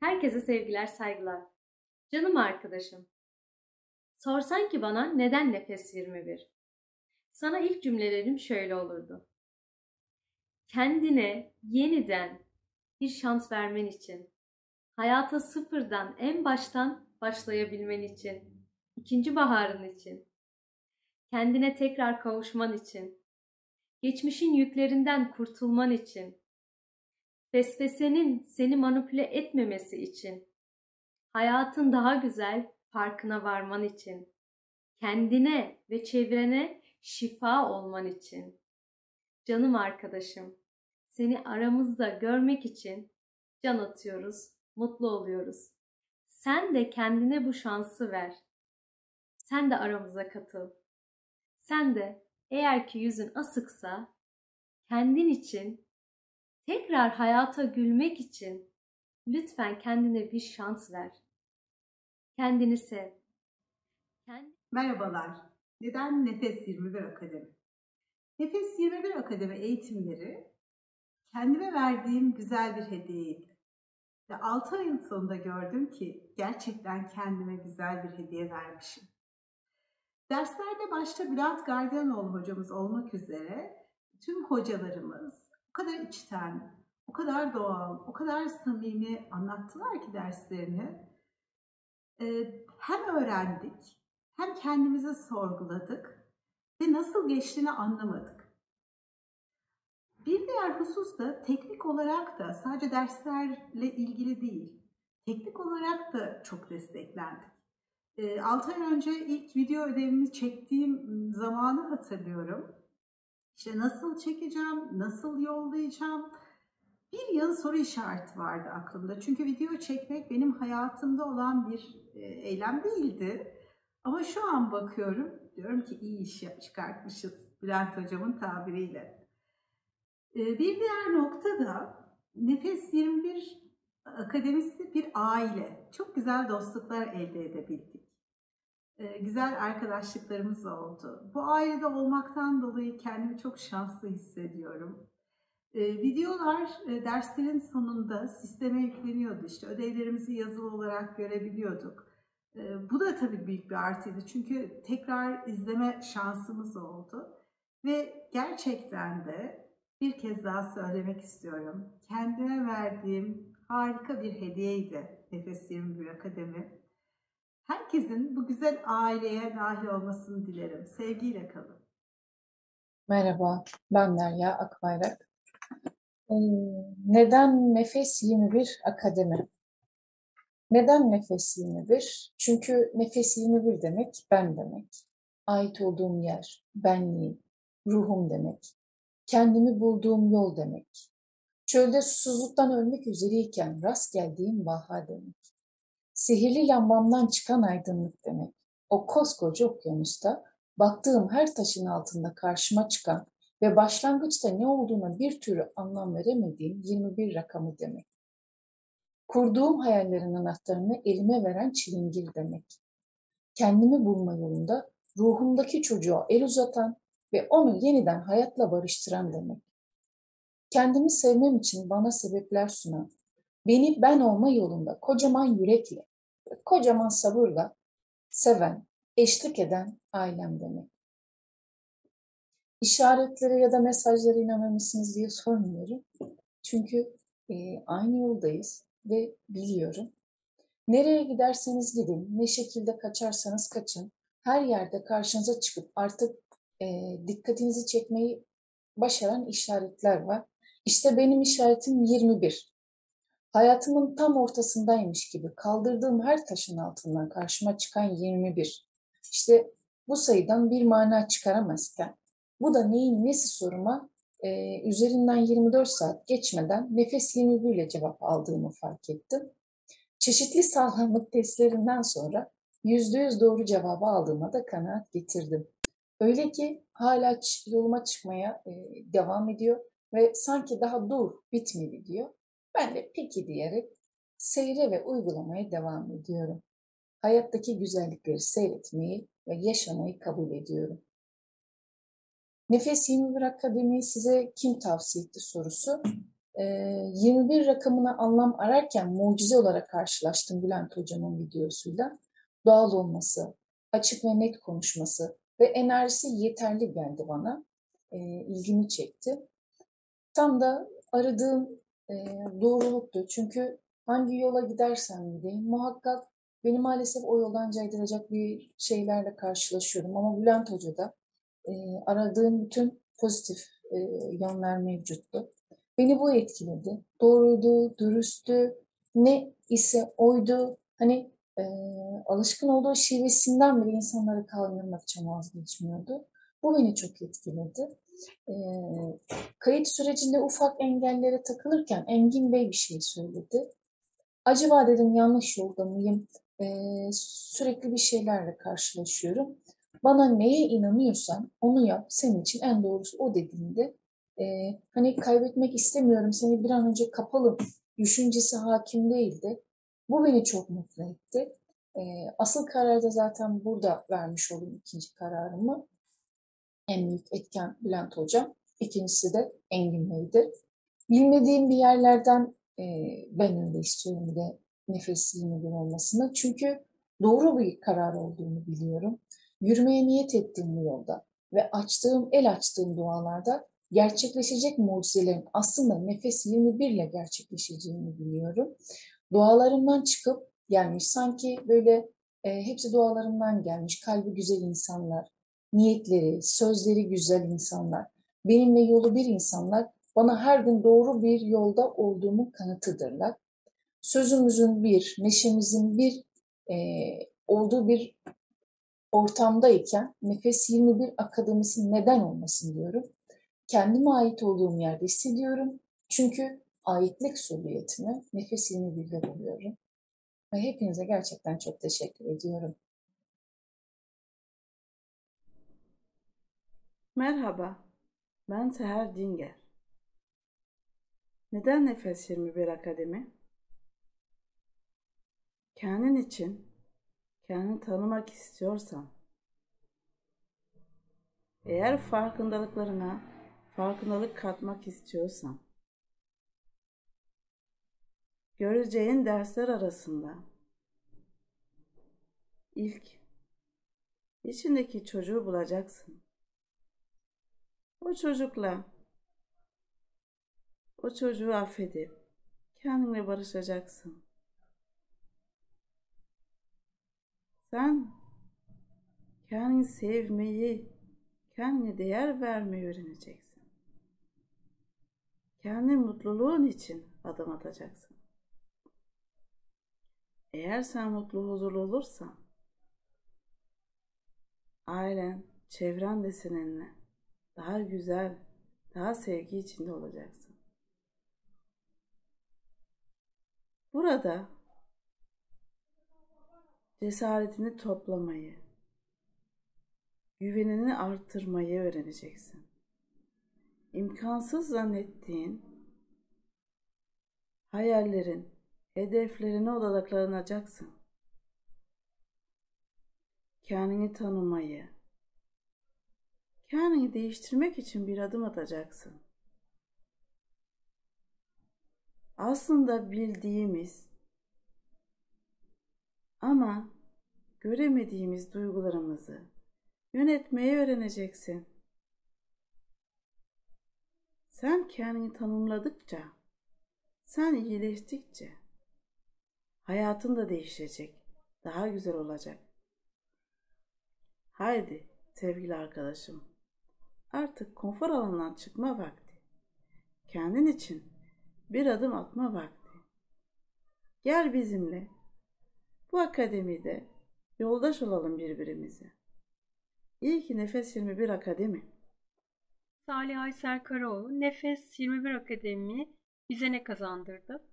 Herkese sevgiler, saygılar. Canım arkadaşım. Sorsan ki bana neden nefes 21? Sana ilk cümlelerim şöyle olurdu. Kendine yeniden bir şans vermen için, hayata sıfırdan en baştan başlayabilmen için, ikinci baharın için, kendine tekrar kavuşman için, geçmişin yüklerinden kurtulman için, fesfesenin seni manipüle etmemesi için, hayatın daha güzel farkına varman için, kendine ve çevrene şifa olman için. Canım arkadaşım, seni aramızda görmek için can atıyoruz, mutlu oluyoruz. Sen de kendine bu şansı ver. Sen de aramıza katıl. Sen de eğer ki yüzün asıksa kendin için tekrar hayata gülmek için lütfen kendine bir şans ver. Kendini sev. Kendi... Merhabalar. Neden Nefes 21 Akademi? Nefes 21 Akademi eğitimleri kendime verdiğim güzel bir hediyeydi. Ve 6 ayın sonunda gördüm ki gerçekten kendime güzel bir hediye vermişim. Derslerde başta Bülent Gardiyanoğlu hocamız olmak üzere tüm hocalarımız kadar içten, o kadar doğal, o kadar samimi anlattılar ki derslerini. Ee, hem öğrendik, hem kendimizi sorguladık ve nasıl geçtiğini anlamadık. Bir diğer husus da teknik olarak da sadece derslerle ilgili değil, teknik olarak da çok desteklendik. 6 ay önce ilk video ödevimi çektiğim zamanı hatırlıyorum. İşte nasıl çekeceğim, nasıl yollayacağım. Bir yıl soru işareti vardı aklımda. Çünkü video çekmek benim hayatımda olan bir eylem değildi. Ama şu an bakıyorum, diyorum ki iyi iş çıkartmışız Bülent Hocam'ın tabiriyle. Bir diğer nokta da Nefes 21 Akademisi bir aile. Çok güzel dostluklar elde edebildik güzel arkadaşlıklarımız oldu. Bu ailede olmaktan dolayı kendimi çok şanslı hissediyorum. Videolar derslerin sonunda sisteme yükleniyordu. İşte ödevlerimizi yazılı olarak görebiliyorduk. Bu da tabii büyük bir artıydı. Çünkü tekrar izleme şansımız oldu. Ve gerçekten de bir kez daha söylemek istiyorum. Kendime verdiğim harika bir hediyeydi Nefes 21 Akademi. Herkesin bu güzel aileye dahil olmasını dilerim. Sevgiyle kalın. Merhaba, ben Derya Akbayrak. Ee, neden Nefes 21 Akademi? Neden Nefes 21? Çünkü Nefes 21 demek ben demek. Ait olduğum yer, benliğim, ruhum demek. Kendimi bulduğum yol demek. Çölde susuzluktan ölmek üzereyken rast geldiğim vaha demek sihirli lambamdan çıkan aydınlık demek. O koskoca okyanusta baktığım her taşın altında karşıma çıkan ve başlangıçta ne olduğuna bir türlü anlam veremediğim 21 rakamı demek. Kurduğum hayallerin anahtarını elime veren çilingir demek. Kendimi bulma yolunda ruhumdaki çocuğa el uzatan ve onu yeniden hayatla barıştıran demek. Kendimi sevmem için bana sebepler sunan, beni ben olma yolunda kocaman yürekle, kocaman sabırla seven, eşlik eden ailem demek. İşaretlere ya da mesajlara inanır mısınız diye sormuyorum. Çünkü e, aynı yoldayız ve biliyorum. Nereye giderseniz gidin, ne şekilde kaçarsanız kaçın, her yerde karşınıza çıkıp artık e, dikkatinizi çekmeyi başaran işaretler var. İşte benim işaretim 21 hayatımın tam ortasındaymış gibi kaldırdığım her taşın altından karşıma çıkan 21. İşte bu sayıdan bir mana çıkaramazken bu da neyin nesi soruma e, üzerinden 24 saat geçmeden nefes 21 ile cevap aldığımı fark ettim. Çeşitli sağlamlık testlerinden sonra %100 doğru cevabı aldığıma da kanaat getirdim. Öyle ki hala yoluma çıkmaya e, devam ediyor ve sanki daha dur bitmedi diyor. Ben de peki diyerek seyre ve uygulamaya devam ediyorum. Hayattaki güzellikleri seyretmeyi ve yaşamayı kabul ediyorum. Nefes 21 Akademi'yi size kim tavsiye etti sorusu. 21 rakamına anlam ararken mucize olarak karşılaştım Bülent Hocam'ın videosuyla. Doğal olması, açık ve net konuşması ve enerjisi yeterli geldi bana. İlgimi çekti. Tam da aradığım e, doğruluktu. Çünkü hangi yola gidersem gideyim muhakkak beni maalesef o yoldan caydıracak bir şeylerle karşılaşıyorum. Ama Bülent Hoca'da e, aradığım bütün pozitif e, yönler mevcuttu. Beni bu etkiledi. Doğruydu, dürüsttü, ne ise oydu. Hani e, alışkın olduğu şivesinden bile insanları kaldırmak için vazgeçmiyordu. Bu beni çok etkiledi. E, kayıt sürecinde ufak engellere takılırken Engin Bey bir şey söyledi. Acaba dedim yanlış yolda mıyım? E, sürekli bir şeylerle karşılaşıyorum. Bana neye inanıyorsan onu yap. Senin için en doğrusu o dediğinde e, hani kaybetmek istemiyorum seni bir an önce kapalım düşüncesi hakim değildi. Bu beni çok mutlu etti. E, asıl kararda zaten burada vermiş oldum ikinci kararımı. En büyük etken Bülent Hocam. İkincisi de Engin Bey'di. Bilmediğim bir yerlerden e, ben öyle istiyorum de nefes bir olmasını. Çünkü doğru bir karar olduğunu biliyorum. Yürümeye niyet ettiğim bu yolda ve açtığım, el açtığım dualarda gerçekleşecek mucizelerin aslında nefes 21 ile gerçekleşeceğini biliyorum. Dualarımdan çıkıp gelmiş sanki böyle e, hepsi dualarımdan gelmiş kalbi güzel insanlar, niyetleri, sözleri güzel insanlar, benimle yolu bir insanlar bana her gün doğru bir yolda olduğumu kanıtıdırlar. Sözümüzün bir, neşemizin bir e, olduğu bir ortamdayken Nefes 21 Akademisi neden olmasın diyorum. Kendime ait olduğum yerde hissediyorum. Çünkü aitlik sürüyetimi Nefes 21'de buluyorum. Ve hepinize gerçekten çok teşekkür ediyorum. Merhaba, ben Seher Dinger. Neden Nefes 21 Akademi? Kendin için kendini tanımak istiyorsan, eğer farkındalıklarına farkındalık katmak istiyorsan, göreceğin dersler arasında ilk içindeki çocuğu bulacaksın. O çocukla o çocuğu affedip kendinle barışacaksın. Sen kendini sevmeyi, kendine değer vermeyi öğreneceksin. Kendi mutluluğun için adım atacaksın. Eğer sen mutlu, huzurlu olursan, ailen, çevren de seninle daha güzel, daha sevgi içinde olacaksın. Burada cesaretini toplamayı, güvenini arttırmayı öğreneceksin. İmkansız zannettiğin hayallerin, hedeflerine odaklanacaksın. Kendini tanımayı, kendini değiştirmek için bir adım atacaksın. Aslında bildiğimiz ama göremediğimiz duygularımızı yönetmeyi öğreneceksin. Sen kendini tanımladıkça, sen iyileştikçe hayatın da değişecek, daha güzel olacak. Haydi sevgili arkadaşım, artık konfor alanından çıkma vakti. Kendin için bir adım atma vakti. Gel bizimle bu akademide yoldaş olalım birbirimize. İyi ki Nefes 21 Akademi. Salih Aysel Karaoğlu Nefes 21 Akademi bize ne kazandırdı?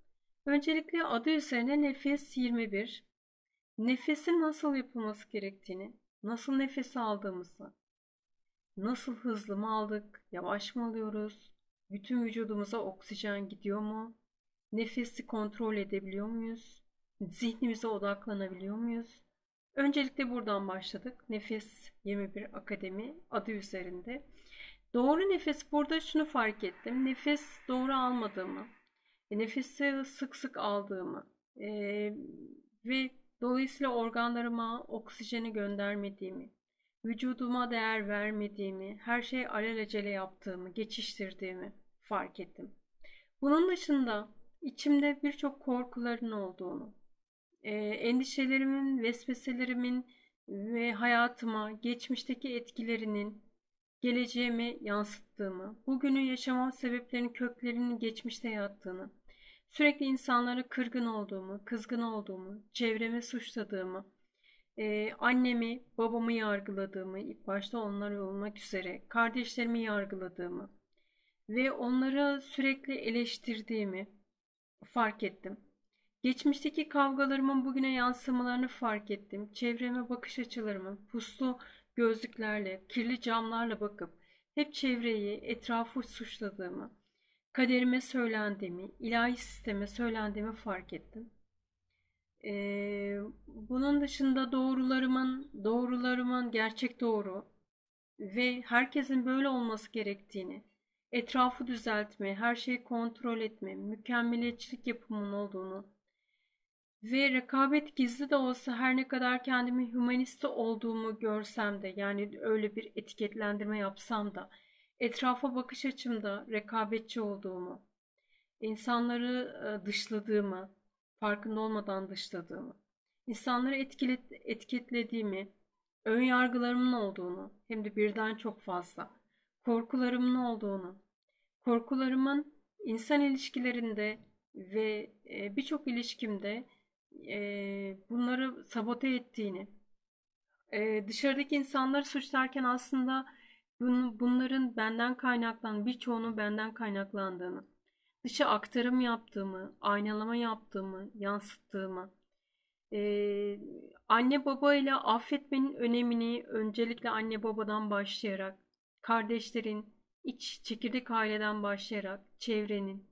Öncelikle adı üzerine Nefes 21. Nefesin nasıl yapılması gerektiğini, nasıl nefes aldığımızı, nasıl hızlı mı aldık, yavaş mı alıyoruz, bütün vücudumuza oksijen gidiyor mu, nefesi kontrol edebiliyor muyuz, zihnimize odaklanabiliyor muyuz? Öncelikle buradan başladık. Nefes 21 Akademi adı üzerinde. Doğru nefes burada şunu fark ettim. Nefes doğru almadığımı, e, nefesi sık sık aldığımı e, ve dolayısıyla organlarıma oksijeni göndermediğimi, vücuduma değer vermediğimi, her şey alelacele yaptığımı, geçiştirdiğimi fark ettim. Bunun dışında içimde birçok korkuların olduğunu, e, endişelerimin, vesveselerimin ve hayatıma geçmişteki etkilerinin geleceğime yansıttığımı, bugünü yaşamam sebeplerinin köklerinin geçmişte yattığını, sürekli insanlara kırgın olduğumu, kızgın olduğumu, çevreme suçladığımı, e, annemi, babamı yargıladığımı, ilk başta onlar olmak üzere kardeşlerimi yargıladığımı ve onları sürekli eleştirdiğimi fark ettim. Geçmişteki kavgalarımın bugüne yansımalarını fark ettim. Çevreme bakış açılarımı puslu gözlüklerle, kirli camlarla bakıp hep çevreyi, etrafı suçladığımı, kaderime söylendiğimi, ilahi sisteme söylendiğimi fark ettim. Ee, bunun dışında doğrularımın, doğrularımın gerçek doğru ve herkesin böyle olması gerektiğini, etrafı düzeltme, her şeyi kontrol etme, mükemmeliyetçilik yapımının olduğunu ve rekabet gizli de olsa her ne kadar kendimi humanist olduğumu görsem de yani öyle bir etiketlendirme yapsam da etrafa bakış açımda rekabetçi olduğumu, insanları dışladığımı, farkında olmadan dışladığımı, insanları etkilet, etiketlediğimi, ön yargılarımın olduğunu, hem de birden çok fazla, korkularımın olduğunu, korkularımın insan ilişkilerinde ve e, birçok ilişkimde e, bunları sabote ettiğini, e, dışarıdaki insanları suçlarken aslında bun, bunların benden kaynaklanan, birçoğunun benden kaynaklandığını, dışa aktarım yaptığımı, aynalama yaptığımı, yansıttığımı, ee, anne baba ile affetmenin önemini öncelikle anne babadan başlayarak, kardeşlerin, iç çekirdek aileden başlayarak, çevrenin,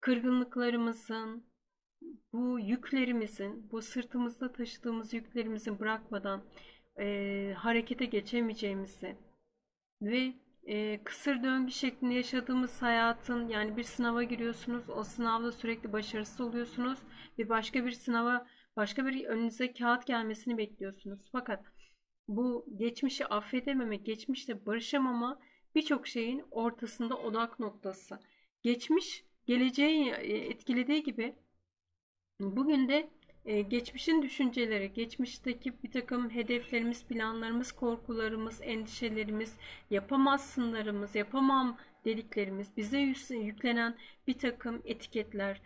kırgınlıklarımızın, bu yüklerimizin, bu sırtımızda taşıdığımız yüklerimizin bırakmadan e, harekete geçemeyeceğimizi ve e, kısır döngü şeklinde yaşadığımız hayatın yani bir sınava giriyorsunuz, o sınavda sürekli başarısız oluyorsunuz ve başka bir sınava, başka bir önünüze kağıt gelmesini bekliyorsunuz. Fakat bu geçmişi affedememek, geçmişte barışamama birçok şeyin ortasında odak noktası. Geçmiş geleceği etkilediği gibi Bugün de e, geçmişin düşünceleri, geçmişteki bir takım hedeflerimiz, planlarımız, korkularımız, endişelerimiz, yapamazsınlarımız, yapamam dediklerimiz, bize yüklenen bir takım etiketler,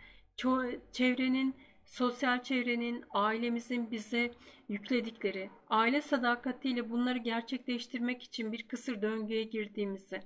çevrenin, sosyal çevrenin, ailemizin bize yükledikleri, aile sadakatiyle bunları gerçekleştirmek için bir kısır döngüye girdiğimizi,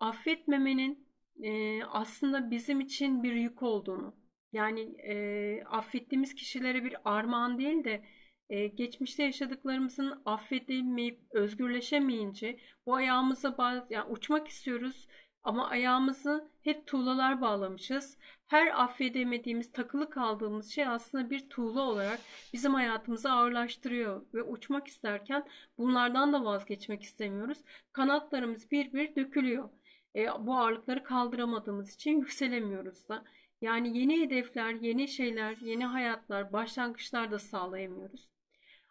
affetmemenin e, aslında bizim için bir yük olduğunu, yani e, affettiğimiz kişilere bir armağan değil de e, geçmişte yaşadıklarımızın affedilmeyip özgürleşemeyince bu ayağımıza bazı yani uçmak istiyoruz ama ayağımızı hep tuğlalar bağlamışız. Her affedemediğimiz, takılı kaldığımız şey aslında bir tuğla olarak bizim hayatımızı ağırlaştırıyor ve uçmak isterken bunlardan da vazgeçmek istemiyoruz. Kanatlarımız bir bir dökülüyor. E, bu ağırlıkları kaldıramadığımız için yükselemiyoruz da. Yani yeni hedefler, yeni şeyler, yeni hayatlar, başlangıçlar da sağlayamıyoruz.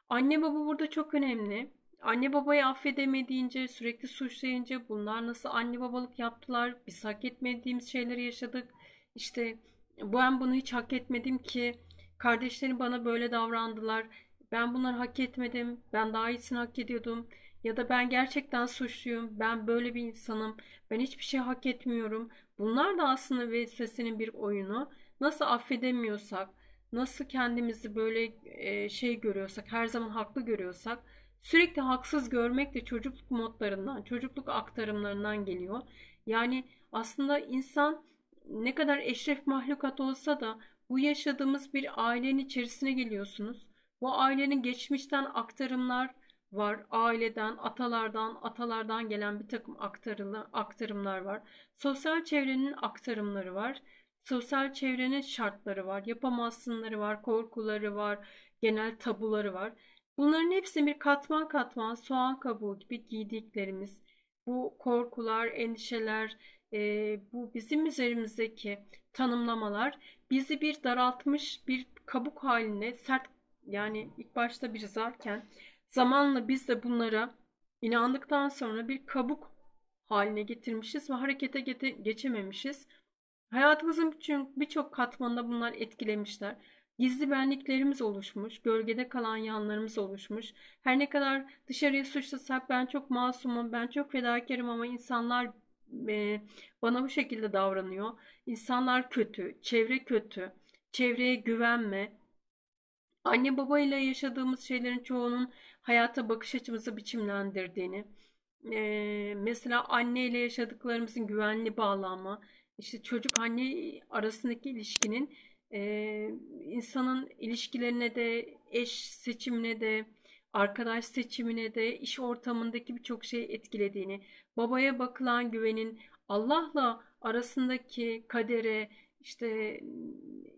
Anne baba burada çok önemli. Anne babayı affedemediğince, sürekli suçlayınca bunlar nasıl anne babalık yaptılar, biz hak etmediğimiz şeyleri yaşadık. İşte ben bunu hiç hak etmedim ki, kardeşlerim bana böyle davrandılar, ben bunları hak etmedim, ben daha iyisini hak ediyordum. Ya da ben gerçekten suçluyum, ben böyle bir insanım, ben hiçbir şey hak etmiyorum. Bunlar da aslında vesvesenin bir oyunu. Nasıl affedemiyorsak, nasıl kendimizi böyle e, şey görüyorsak, her zaman haklı görüyorsak, sürekli haksız görmek de çocukluk modlarından, çocukluk aktarımlarından geliyor. Yani aslında insan ne kadar eşref mahlukat olsa da bu yaşadığımız bir ailenin içerisine geliyorsunuz. Bu ailenin geçmişten aktarımlar var. Aileden, atalardan, atalardan gelen bir takım aktarımlar var. Sosyal çevrenin aktarımları var. Sosyal çevrenin şartları var. Yapamazsınları var, korkuları var, genel tabuları var. Bunların hepsi bir katman katman soğan kabuğu gibi giydiklerimiz. Bu korkular, endişeler, e, bu bizim üzerimizdeki tanımlamalar bizi bir daraltmış bir kabuk haline sert yani ilk başta bir zarken zamanla biz de bunlara inandıktan sonra bir kabuk haline getirmişiz ve harekete geçememişiz. Hayatımızın birçok katmanında bunlar etkilemişler. Gizli benliklerimiz oluşmuş, gölgede kalan yanlarımız oluşmuş. Her ne kadar dışarıya suçlasak ben çok masumum, ben çok fedakarım ama insanlar e, bana bu şekilde davranıyor. İnsanlar kötü, çevre kötü, çevreye güvenme. Anne babayla yaşadığımız şeylerin çoğunun hayata bakış açımızı biçimlendirdiğini, e, mesela anne ile yaşadıklarımızın güvenli bağlanma, işte çocuk anne arasındaki ilişkinin e, insanın ilişkilerine de, eş seçimine de, arkadaş seçimine de, iş ortamındaki birçok şey etkilediğini, babaya bakılan güvenin Allah'la arasındaki kadere, işte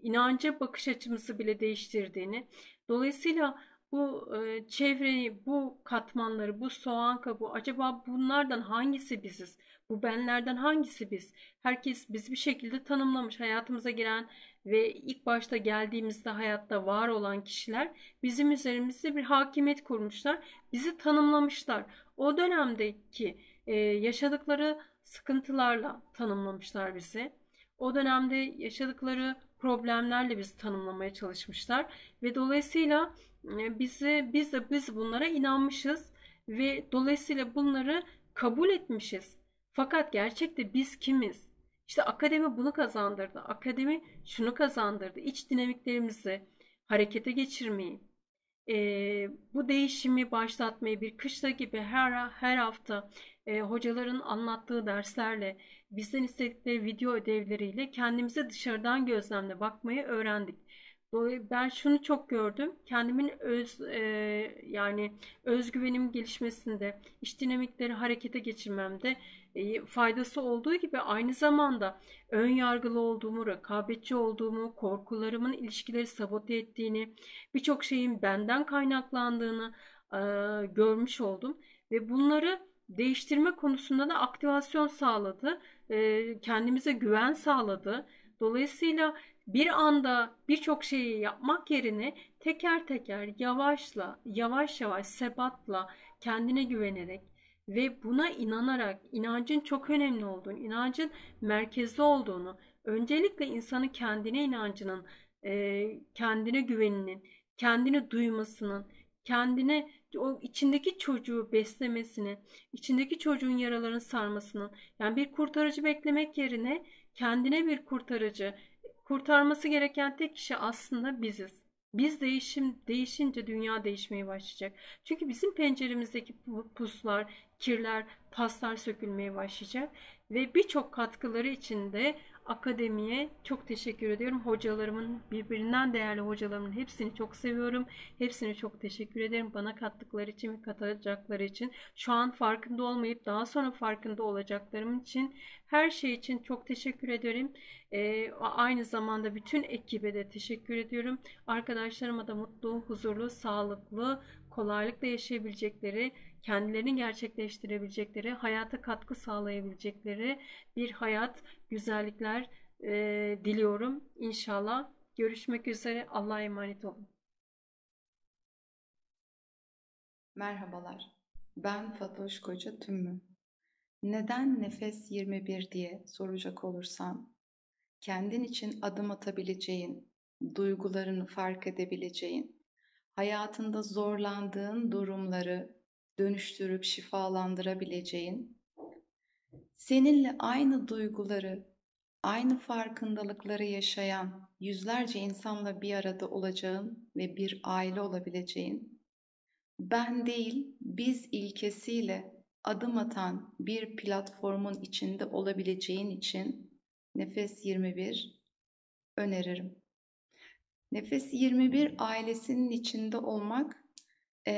inanca bakış açımızı bile değiştirdiğini, dolayısıyla bu e, çevreyi, bu katmanları, bu soğan kabuğu, acaba bunlardan hangisi biziz? Bu benlerden hangisi biz? Herkes biz bir şekilde tanımlamış. Hayatımıza giren ve ilk başta geldiğimizde hayatta var olan kişiler bizim üzerimizde bir hakimiyet kurmuşlar. Bizi tanımlamışlar. O dönemdeki e, yaşadıkları sıkıntılarla tanımlamışlar bizi. O dönemde yaşadıkları problemlerle bizi tanımlamaya çalışmışlar ve dolayısıyla bizi biz de biz bunlara inanmışız ve dolayısıyla bunları kabul etmişiz. Fakat gerçekte biz kimiz? İşte akademi bunu kazandırdı. Akademi şunu kazandırdı. İç dinamiklerimizi harekete geçirmeyi, e, bu değişimi başlatmayı bir kışla gibi her her hafta e, hocaların anlattığı derslerle bizden istedikleri video ödevleriyle kendimize dışarıdan gözlemle bakmayı öğrendik. Ben şunu çok gördüm. Kendimin öz e, yani özgüvenim gelişmesinde, iş dinamikleri harekete geçirmemde e, faydası olduğu gibi aynı zamanda ön yargılı olduğumu, rekabetçi olduğumu, korkularımın ilişkileri sabote ettiğini, birçok şeyin benden kaynaklandığını e, görmüş oldum ve bunları değiştirme konusunda da aktivasyon sağladı, e, kendimize güven sağladı. Dolayısıyla bir anda birçok şeyi yapmak yerine teker teker yavaşla, yavaş yavaş sebatla, kendine güvenerek ve buna inanarak inancın çok önemli olduğunu, inancın merkezde olduğunu, öncelikle insanın kendine inancının, kendine güveninin, kendini duymasının, kendine o içindeki çocuğu beslemesini, içindeki çocuğun yaralarını sarmasının, yani bir kurtarıcı beklemek yerine kendine bir kurtarıcı, kurtarması gereken tek kişi aslında biziz. Biz değişim değişince dünya değişmeye başlayacak. Çünkü bizim penceremizdeki puslar, kirler, paslar sökülmeye başlayacak ve birçok katkıları içinde akademiye çok teşekkür ediyorum. Hocalarımın birbirinden değerli hocalarımın hepsini çok seviyorum. Hepsine çok teşekkür ederim. Bana kattıkları için ve katacakları için. Şu an farkında olmayıp daha sonra farkında olacaklarım için her şey için çok teşekkür ederim. Ee, aynı zamanda bütün ekibe de teşekkür ediyorum. Arkadaşlarıma da mutlu, huzurlu, sağlıklı, kolaylıkla yaşayabilecekleri, kendilerini gerçekleştirebilecekleri, hayata katkı sağlayabilecekleri bir hayat, güzellikler e, diliyorum. İnşallah görüşmek üzere. Allah'a emanet olun. Merhabalar. Ben Fatoş Koca Tümmü. Neden nefes 21 diye soracak olursam, kendin için adım atabileceğin, duygularını fark edebileceğin, hayatında zorlandığın durumları dönüştürüp şifalandırabileceğin, seninle aynı duyguları, aynı farkındalıkları yaşayan yüzlerce insanla bir arada olacağın ve bir aile olabileceğin, ben değil biz ilkesiyle adım atan bir platformun içinde olabileceğin için Nefes 21 öneririm. Nefes 21 ailesinin içinde olmak e,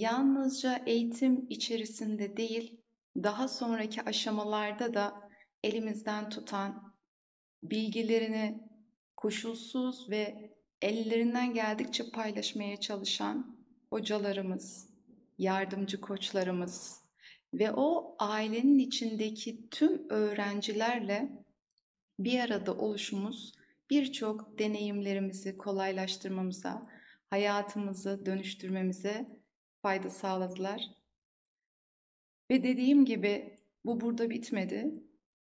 yalnızca eğitim içerisinde değil, daha sonraki aşamalarda da elimizden tutan, bilgilerini koşulsuz ve ellerinden geldikçe paylaşmaya çalışan hocalarımız, yardımcı koçlarımız, ve o ailenin içindeki tüm öğrencilerle bir arada oluşumuz birçok deneyimlerimizi kolaylaştırmamıza, hayatımızı dönüştürmemize fayda sağladılar. Ve dediğim gibi bu burada bitmedi.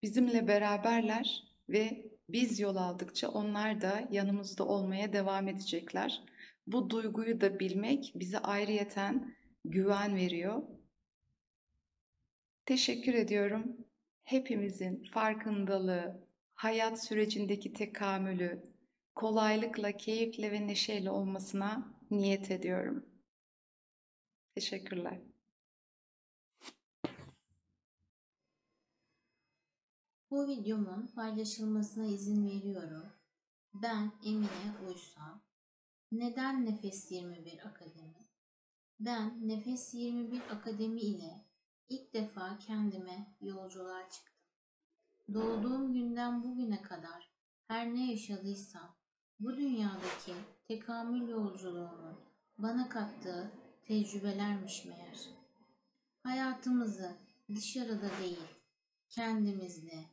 Bizimle beraberler ve biz yol aldıkça onlar da yanımızda olmaya devam edecekler. Bu duyguyu da bilmek bize ayrıyeten güven veriyor. Teşekkür ediyorum. Hepimizin farkındalığı, hayat sürecindeki tekamülü, kolaylıkla, keyifle ve neşeyle olmasına niyet ediyorum. Teşekkürler. Bu videomun paylaşılmasına izin veriyorum. Ben Emine Uysal. Neden Nefes 21 Akademi? Ben Nefes 21 Akademi ile ilk defa kendime yolculuğa çıktım. Doğduğum günden bugüne kadar her ne yaşadıysam bu dünyadaki tekamül yolculuğunun bana kattığı tecrübelermiş meğer. Hayatımızı dışarıda değil, kendimizde,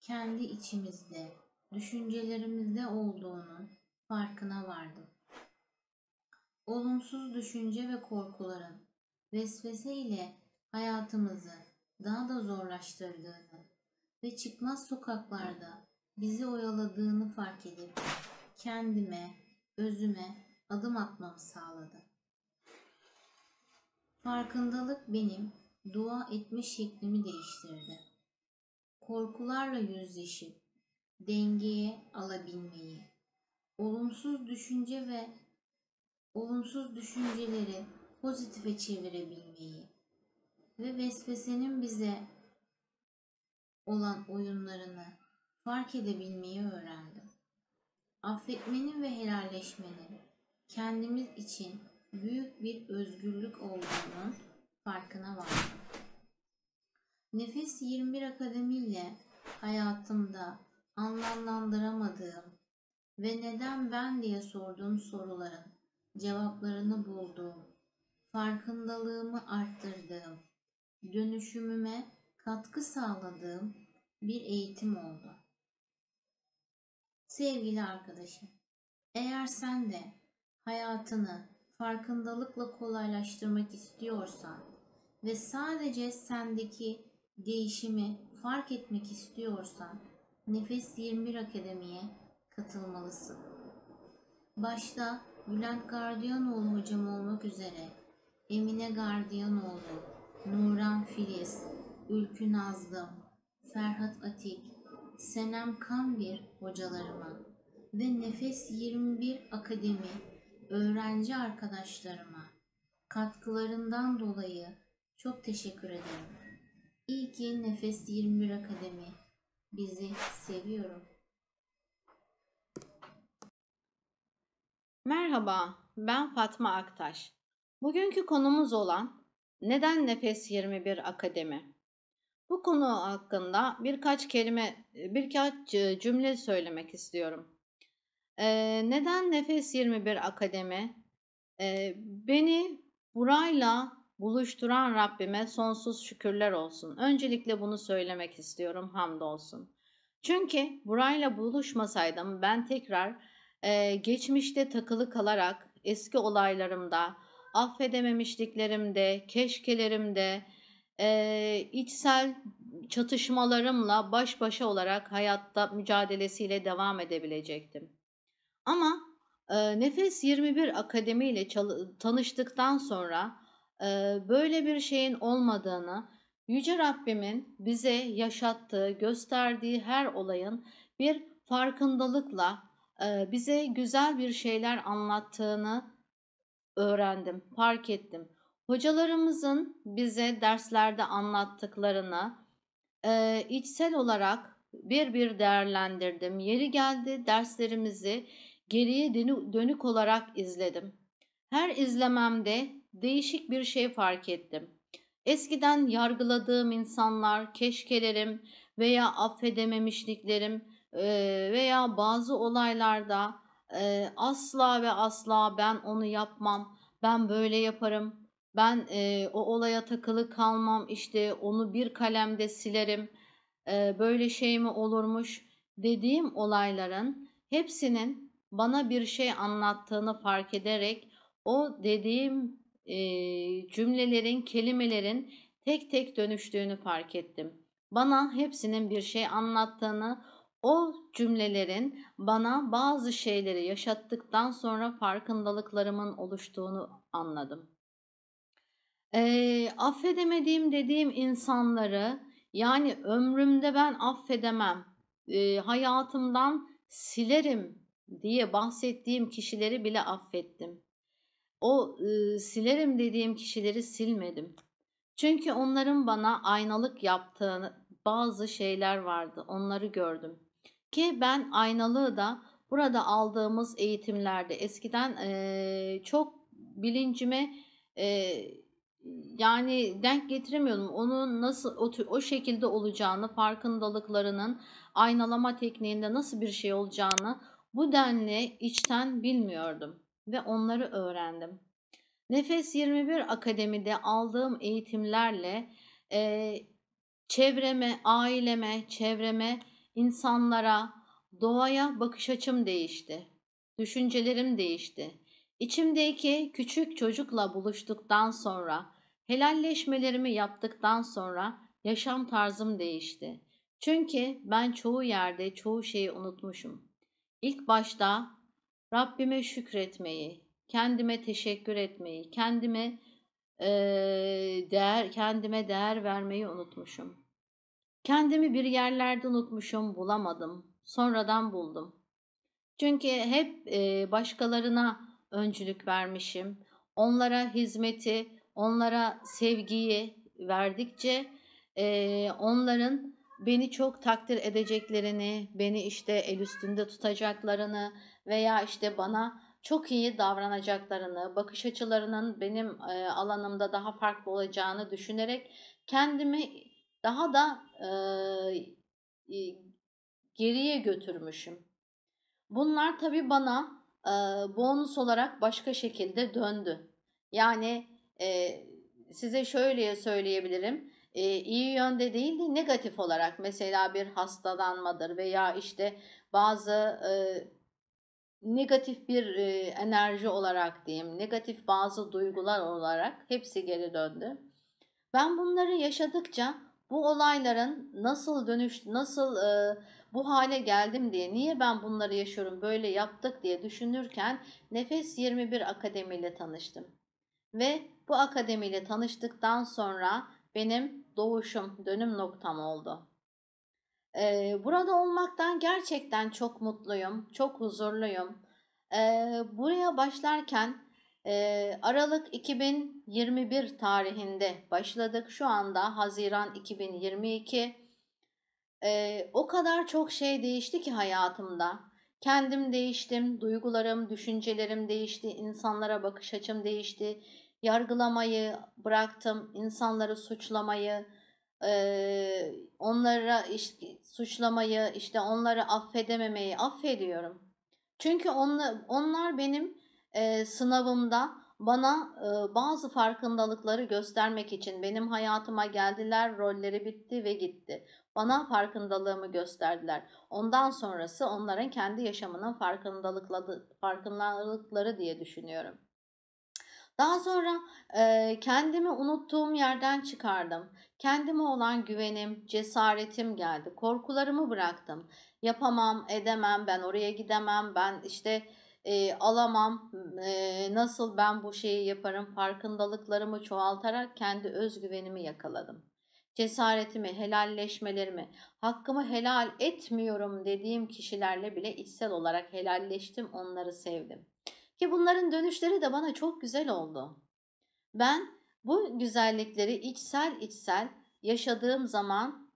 kendi içimizde, düşüncelerimizde olduğunun farkına vardım. Olumsuz düşünce ve korkuların vesvese ile hayatımızı daha da zorlaştırdığını ve çıkmaz sokaklarda bizi oyaladığını fark edip kendime, özüme adım atmamı sağladı. Farkındalık benim dua etme şeklimi değiştirdi. Korkularla yüzleşip dengeye alabilmeyi, olumsuz düşünce ve olumsuz düşünceleri pozitife çevirebilmeyi ve vesvesenin bize olan oyunlarını fark edebilmeyi öğrendim. Affetmenin ve helalleşmenin kendimiz için büyük bir özgürlük olduğunun farkına vardım. Nefes 21 Akademi ile hayatımda anlamlandıramadığım ve neden ben diye sorduğum soruların cevaplarını bulduğum, farkındalığımı arttırdığım, dönüşümüme katkı sağladığım bir eğitim oldu. Sevgili arkadaşım, eğer sen de hayatını farkındalıkla kolaylaştırmak istiyorsan ve sadece sendeki değişimi fark etmek istiyorsan Nefes 21 Akademi'ye katılmalısın. Başta Bülent Gardiyanoğlu hocam olmak üzere Emine Gardiyanoğlu, Nuran Filiz, Ülkü Nazdım, Ferhat Atik, Senem Kambir hocalarıma ve Nefes 21 Akademi öğrenci arkadaşlarıma katkılarından dolayı çok teşekkür ederim. İyi ki Nefes 21 Akademi bizi seviyorum. Merhaba, ben Fatma Aktaş. Bugünkü konumuz olan neden Nefes 21 Akademi? Bu konu hakkında birkaç kelime, birkaç cümle söylemek istiyorum. Ee, neden Nefes 21 Akademi? Ee, beni burayla buluşturan Rabbime sonsuz şükürler olsun. Öncelikle bunu söylemek istiyorum, hamdolsun. Çünkü burayla buluşmasaydım ben tekrar e, geçmişte takılı kalarak eski olaylarımda, affedememişliklerimde, keşkelerimde, e, içsel çatışmalarımla baş başa olarak hayatta mücadelesiyle devam edebilecektim. Ama e, Nefes 21 Akademi ile tanıştıktan sonra e, böyle bir şeyin olmadığını, Yüce Rabbimin bize yaşattığı, gösterdiği her olayın bir farkındalıkla e, bize güzel bir şeyler anlattığını öğrendim, fark ettim. Hocalarımızın bize derslerde anlattıklarını e, içsel olarak bir bir değerlendirdim. Yeri geldi derslerimizi geriye dönük olarak izledim. Her izlememde değişik bir şey fark ettim. Eskiden yargıladığım insanlar, keşkelerim veya affedememişliklerim veya bazı olaylarda asla ve asla ben onu yapmam, ben böyle yaparım, Ben e, o olaya takılı kalmam, işte onu bir kalemde silerim, e, böyle şey mi olurmuş dediğim olayların hepsinin bana bir şey anlattığını fark ederek o dediğim e, cümlelerin, kelimelerin tek tek dönüştüğünü fark ettim. Bana hepsinin bir şey anlattığını, o cümlelerin bana bazı şeyleri yaşattıktan sonra farkındalıklarımın oluştuğunu anladım. E, affedemediğim dediğim insanları yani ömrümde ben affedemem, e, hayatımdan silerim diye bahsettiğim kişileri bile affettim. O e, silerim dediğim kişileri silmedim. Çünkü onların bana aynalık yaptığı bazı şeyler vardı. Onları gördüm. Ki ben aynalığı da burada aldığımız eğitimlerde eskiden e, çok bilincime e, yani denk getiremiyordum. Onun nasıl o, o şekilde olacağını, farkındalıklarının aynalama tekniğinde nasıl bir şey olacağını bu denli içten bilmiyordum ve onları öğrendim. Nefes 21 Akademi'de aldığım eğitimlerle e, çevreme, aileme, çevreme, insanlara, doğaya bakış açım değişti. Düşüncelerim değişti. İçimdeki küçük çocukla buluştuktan sonra, helalleşmelerimi yaptıktan sonra yaşam tarzım değişti. Çünkü ben çoğu yerde çoğu şeyi unutmuşum. İlk başta Rabbime şükretmeyi, kendime teşekkür etmeyi, kendime e, değer kendime değer vermeyi unutmuşum. Kendimi bir yerlerde unutmuşum, bulamadım. Sonradan buldum. Çünkü hep e, başkalarına öncülük vermişim. Onlara hizmeti, onlara sevgiyi verdikçe e, onların beni çok takdir edeceklerini, beni işte el üstünde tutacaklarını veya işte bana çok iyi davranacaklarını, bakış açılarının benim e, alanımda daha farklı olacağını düşünerek kendimi daha da e, geriye götürmüşüm. Bunlar tabii bana e, bonus olarak başka şekilde döndü. Yani e, size şöyle söyleyebilirim. E, iyi yönde değil de negatif olarak mesela bir hastalanmadır veya işte bazı e, negatif bir e, enerji olarak diyeyim, negatif bazı duygular olarak hepsi geri döndü. Ben bunları yaşadıkça bu olayların nasıl dönüş, nasıl e, bu hale geldim diye, niye ben bunları yaşıyorum, böyle yaptık diye düşünürken Nefes 21 Akademi ile tanıştım. Ve bu akademiyle tanıştıktan sonra benim doğuşum, dönüm noktam oldu. Ee, burada olmaktan gerçekten çok mutluyum, çok huzurluyum. Ee, buraya başlarken e, Aralık 2021 tarihinde başladık. Şu anda Haziran 2022. Ee, o kadar çok şey değişti ki hayatımda. Kendim değiştim, duygularım, düşüncelerim değişti, insanlara bakış açım değişti. Yargılamayı bıraktım, insanları suçlamayı, e, onlara işte, suçlamayı, işte onları affedememeyi affediyorum. Çünkü onlar, onlar benim e, sınavımda bana e, bazı farkındalıkları göstermek için benim hayatıma geldiler, rolleri bitti ve gitti. Bana farkındalığımı gösterdiler. Ondan sonrası onların kendi yaşamının farkındalıkları, diye düşünüyorum. Daha sonra e, kendimi unuttuğum yerden çıkardım. Kendime olan güvenim, cesaretim geldi. Korkularımı bıraktım. Yapamam, edemem, ben oraya gidemem, ben işte e, alamam, e, nasıl ben bu şeyi yaparım farkındalıklarımı çoğaltarak kendi özgüvenimi yakaladım. Cesaretimi, helalleşmelerimi, hakkımı helal etmiyorum dediğim kişilerle bile içsel olarak helalleştim, onları sevdim. Ki bunların dönüşleri de bana çok güzel oldu. Ben bu güzellikleri içsel içsel yaşadığım zaman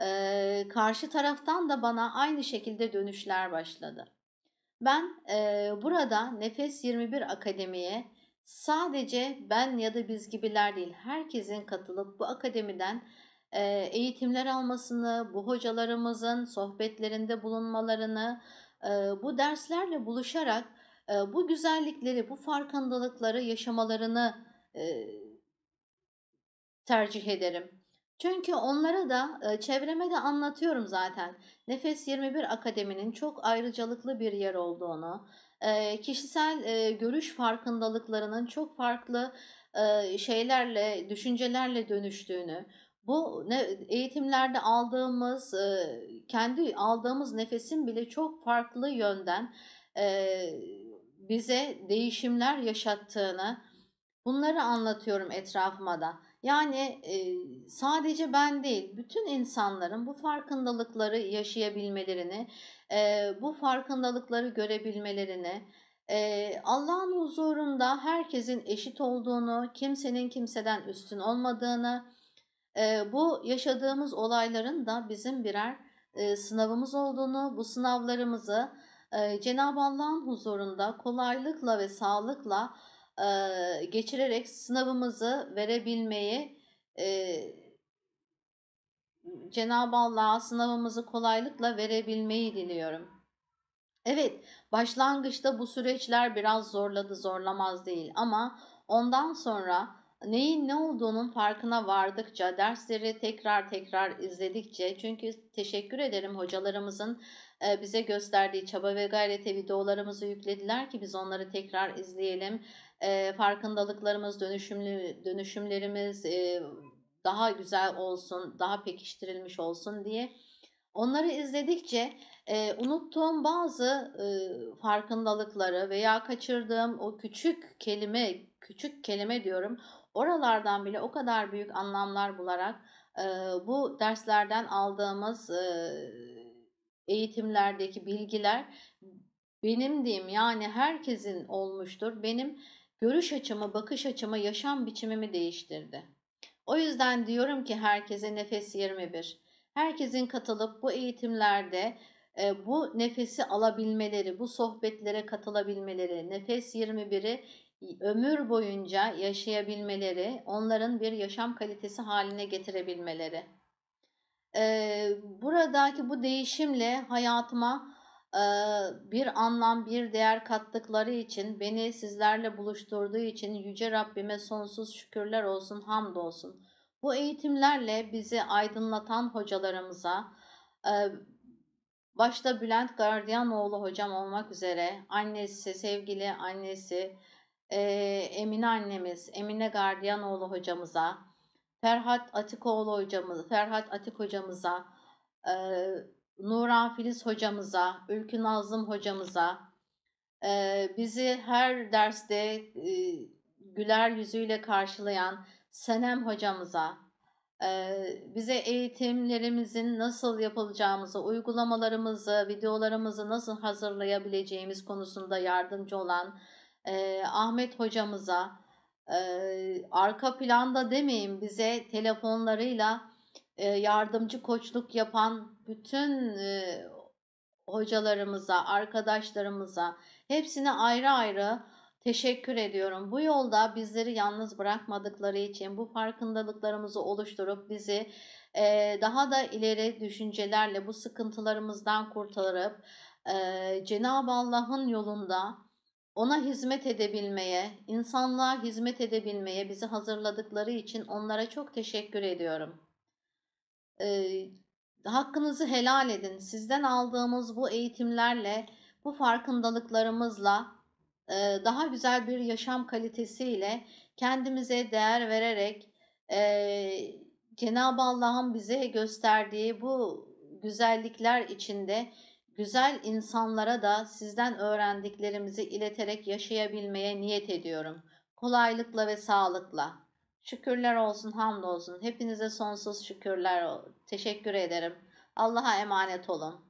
e, karşı taraftan da bana aynı şekilde dönüşler başladı. Ben e, burada Nefes 21 Akademi'ye sadece ben ya da biz gibiler değil herkesin katılıp bu akademiden e, eğitimler almasını, bu hocalarımızın sohbetlerinde bulunmalarını, e, bu derslerle buluşarak bu güzellikleri, bu farkındalıkları yaşamalarını tercih ederim. Çünkü onlara da çevreme de anlatıyorum zaten. Nefes 21 Akademi'nin çok ayrıcalıklı bir yer olduğunu, kişisel görüş farkındalıklarının çok farklı şeylerle, düşüncelerle dönüştüğünü, bu eğitimlerde aldığımız, kendi aldığımız nefesin bile çok farklı yönden bize değişimler yaşattığını, bunları anlatıyorum etrafıma da. Yani sadece ben değil, bütün insanların bu farkındalıkları yaşayabilmelerini, bu farkındalıkları görebilmelerini, Allah'ın huzurunda herkesin eşit olduğunu, kimsenin kimseden üstün olmadığını, bu yaşadığımız olayların da bizim birer sınavımız olduğunu, bu sınavlarımızı Cenab-ı Allah'ın huzurunda kolaylıkla ve sağlıkla geçirerek sınavımızı verebilmeyi Cenab-ı Allah'a sınavımızı kolaylıkla verebilmeyi diliyorum. Evet, başlangıçta bu süreçler biraz zorladı, zorlamaz değil ama ondan sonra neyin ne olduğunun farkına vardıkça, dersleri tekrar tekrar izledikçe, çünkü teşekkür ederim hocalarımızın bize gösterdiği çaba ve gayrete videolarımızı yüklediler ki biz onları tekrar izleyelim. Farkındalıklarımız, dönüşümlü, dönüşümlerimiz daha güzel olsun, daha pekiştirilmiş olsun diye. Onları izledikçe e, unuttuğum bazı e, farkındalıkları veya kaçırdığım o küçük kelime, küçük kelime diyorum, oralardan bile o kadar büyük anlamlar bularak e, bu derslerden aldığımız e, eğitimlerdeki bilgiler benim diyeyim yani herkesin olmuştur. Benim görüş açımı, bakış açımı, yaşam biçimimi değiştirdi. O yüzden diyorum ki herkese nefes 21. Herkesin katılıp bu eğitimlerde e, bu nefesi alabilmeleri, bu sohbetlere katılabilmeleri, nefes 21'i ömür boyunca yaşayabilmeleri, onların bir yaşam kalitesi haline getirebilmeleri. E, buradaki bu değişimle hayatıma e, bir anlam, bir değer kattıkları için, beni sizlerle buluşturduğu için Yüce Rabbime sonsuz şükürler olsun, hamdolsun. Bu eğitimlerle bizi aydınlatan hocalarımıza, başta Bülent Gardiyanoğlu hocam olmak üzere, annesi, sevgili annesi, Emine annemiz, Emine Gardiyanoğlu hocamıza, Ferhat Atikoğlu hocamız, Ferhat Atik hocamıza, Nuran Filiz hocamıza, Ülkü Nazım hocamıza, bizi her derste güler yüzüyle karşılayan Senem hocamıza, bize eğitimlerimizin nasıl yapılacağımızı, uygulamalarımızı, videolarımızı nasıl hazırlayabileceğimiz konusunda yardımcı olan Ahmet hocamıza, arka planda demeyin bize telefonlarıyla yardımcı koçluk yapan bütün hocalarımıza, arkadaşlarımıza hepsine ayrı ayrı teşekkür ediyorum. Bu yolda bizleri yalnız bırakmadıkları için bu farkındalıklarımızı oluşturup bizi daha da ileri düşüncelerle bu sıkıntılarımızdan kurtarıp Cenab-ı Allah'ın yolunda ona hizmet edebilmeye, insanlığa hizmet edebilmeye bizi hazırladıkları için onlara çok teşekkür ediyorum. Ee, hakkınızı helal edin. Sizden aldığımız bu eğitimlerle, bu farkındalıklarımızla e, daha güzel bir yaşam kalitesiyle kendimize değer vererek e, Cenab-ı Allah'ın bize gösterdiği bu güzellikler içinde güzel insanlara da sizden öğrendiklerimizi ileterek yaşayabilmeye niyet ediyorum. Kolaylıkla ve sağlıkla. Şükürler olsun, hamdolsun. Hepinize sonsuz şükürler. Teşekkür ederim. Allah'a emanet olun.